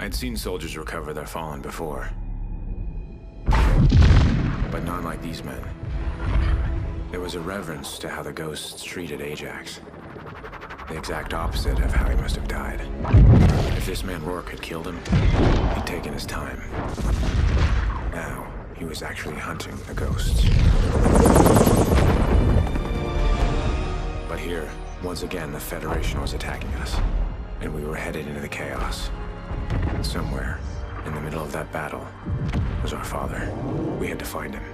I'd seen soldiers recover their fallen before. But not like these men. There was a reverence to how the ghosts treated Ajax. The exact opposite of how he must have died. If this man Rourke had killed him, he'd taken his time. Now, he was actually hunting the ghosts. But here, once again, the Federation was attacking us. And we were headed into the chaos. Somewhere, in the middle of that battle, was our father. We had to find him.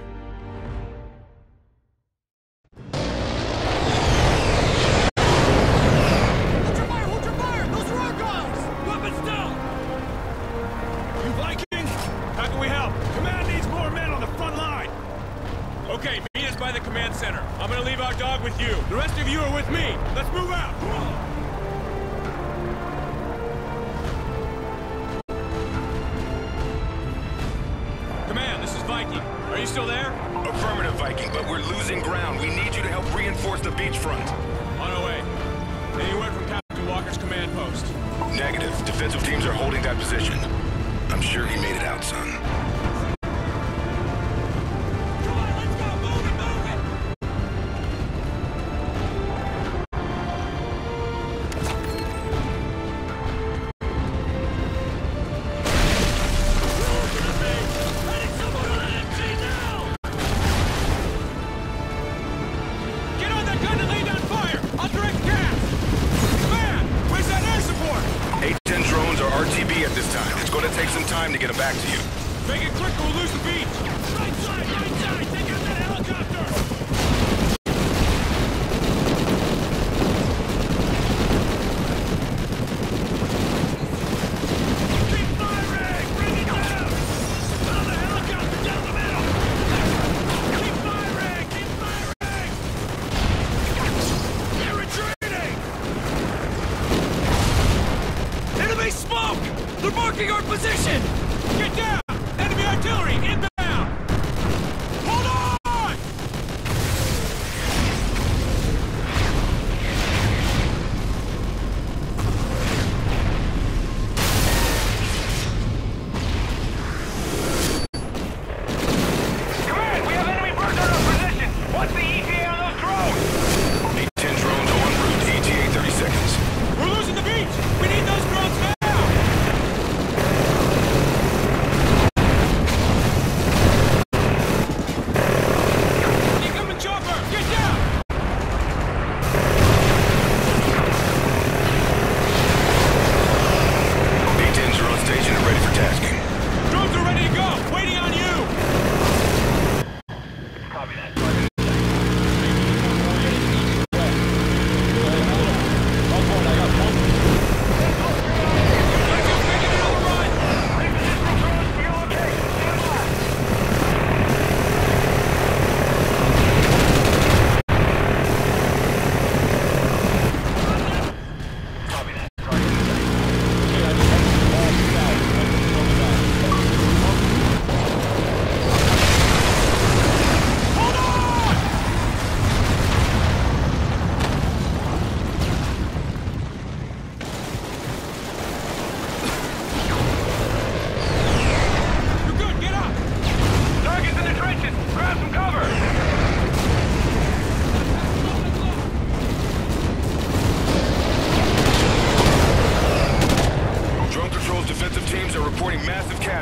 Still there? Affirmative, Viking, but we're losing ground. We need you to help reinforce the beachfront.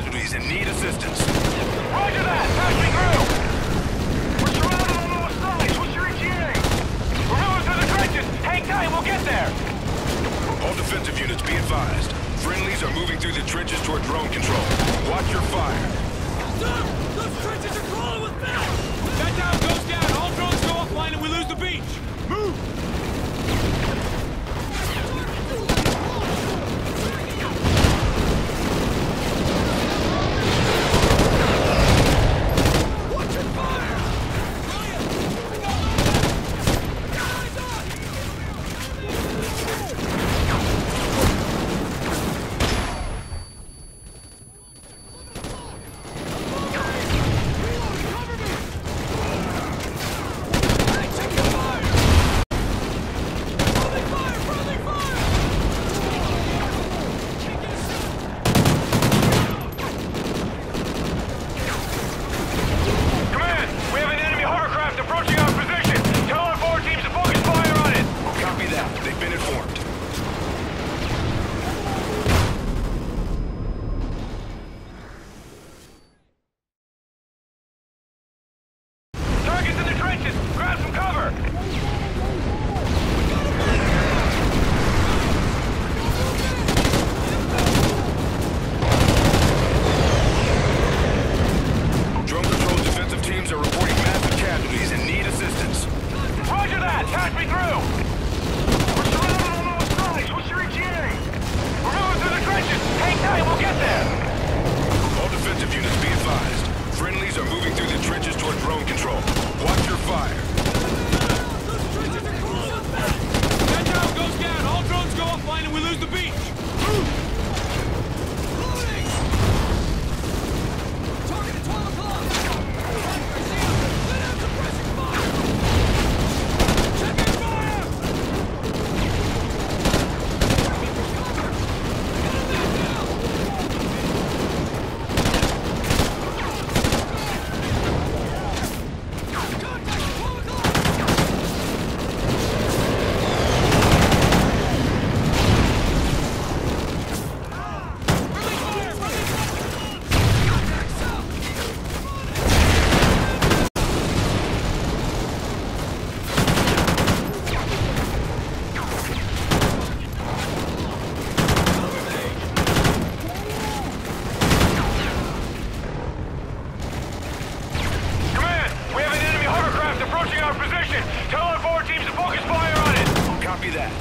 Casualties and need assistance. Roger that. Pass me through. We're surrounded on all sides. What's your ETA? We're moving through the trenches. Hang tight. We'll get there. All defensive units, be advised. Friendlies are moving through the trenches toward drone control. Watch your fire. Sir! Those trenches are crawling with metal! That down goes down, all drones go offline and we lose the beach! Move!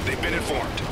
They've been informed.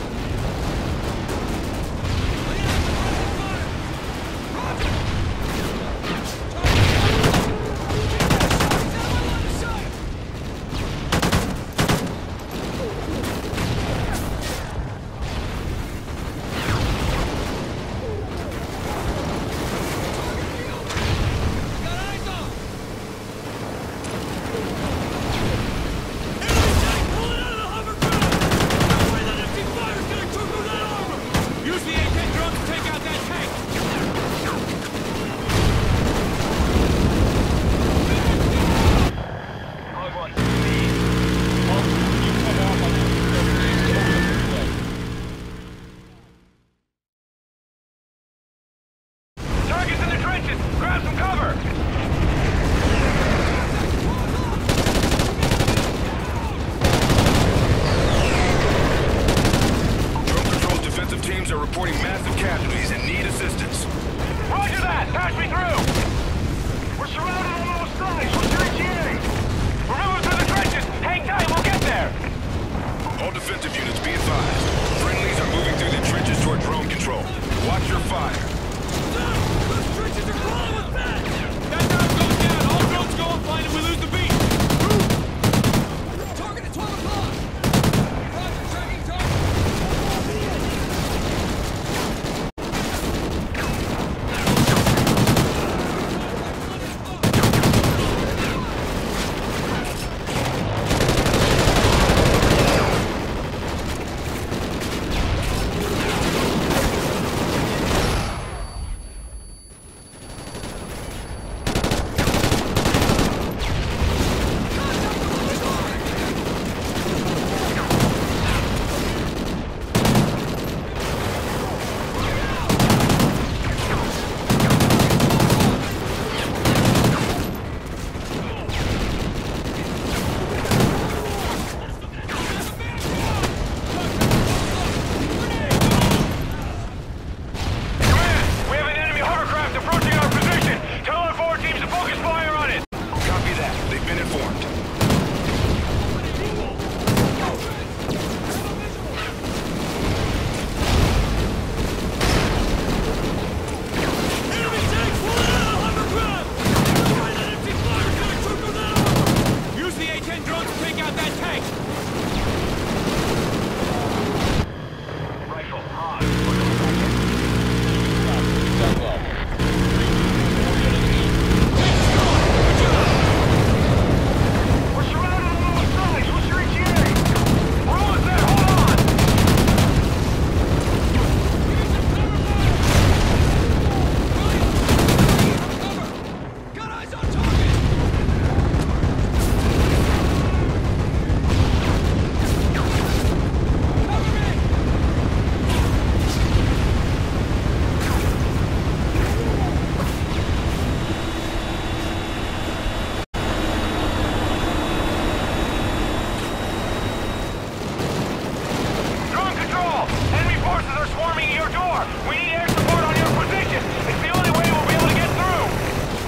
We need air support on your position. It's the only way we'll be able to get through.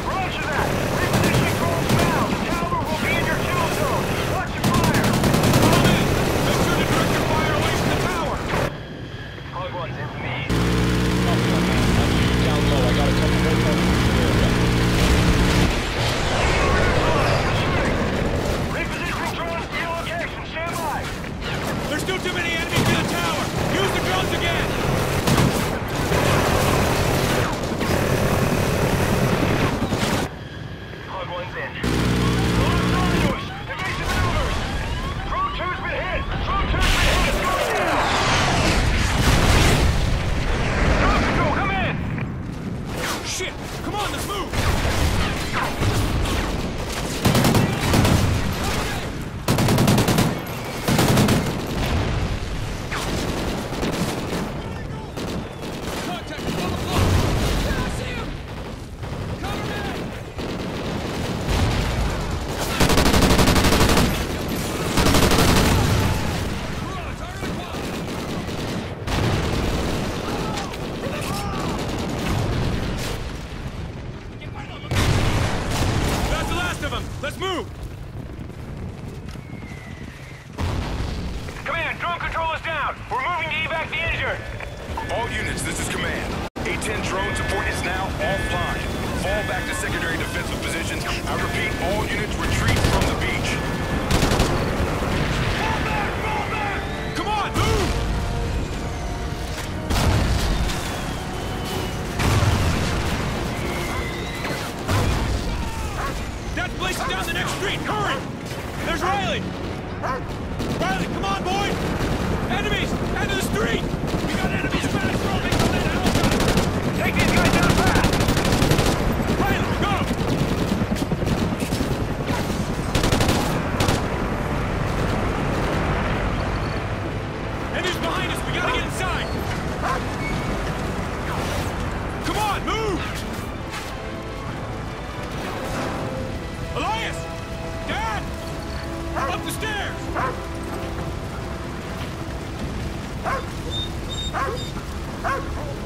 Roger that. Repositioning drones now. The tower will be in your kill zone. Watch your fire. On in. Make sure to direct your fire away from the tower. Hog one's in the east. Down low. I got a couple more targets. There's too, too many out. We're moving to evac the injured. All units, this is command. A-10 drone support is now offline. Fall back to secondary defensive positions. I repeat, all units retreat from...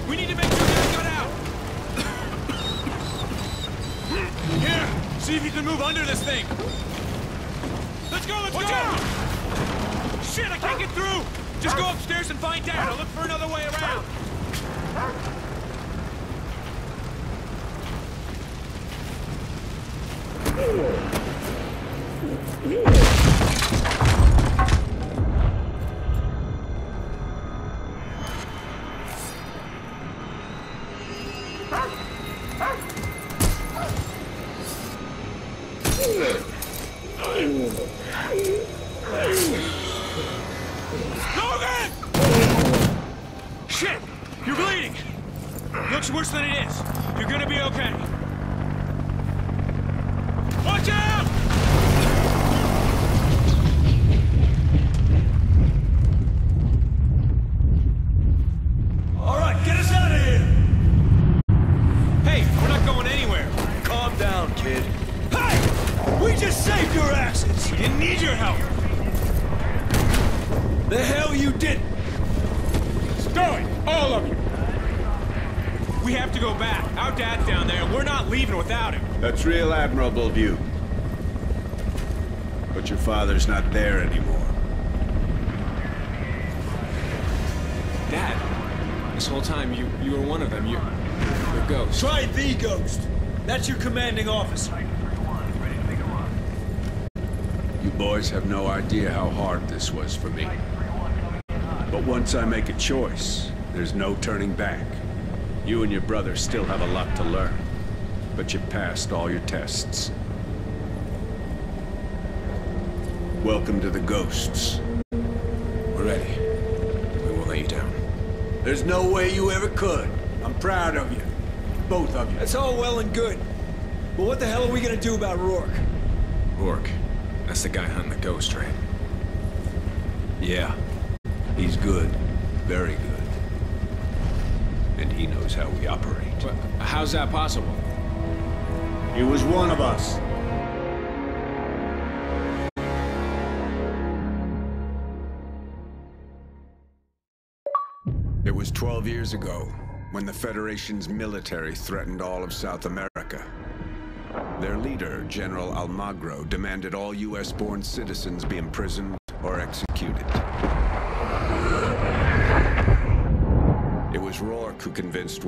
We need to make sure Dad got out! Here! See if you can move under this thing! Let's go, let's go! Out. Shit, I can't get through! Just go upstairs and find Dad. I'll look for another way around. your not there anymore. Dad, this whole time you you were one of them. You, you're a ghost. Try the ghost. That's your commanding officer. You boys have no idea how hard this was for me. But once I make a choice, there's no turning back. You and your brother still have a lot to learn. But you passed all your tests. Welcome to the Ghosts. We're ready. We won't let you down. There's no way you ever could. I'm proud of you. Both of you. That's all well and good. But what the hell are we gonna do about Rourke? Rourke. That's the guy hunting the ghost, right? Yeah. He's good. Very good. And he knows how we operate. But how's that possible? He was one of us. It was 12 years ago when the Federation's military threatened all of South America. Their leader, General Almagro, demanded all US-born citizens be imprisoned or executed. It was Rourke who convinced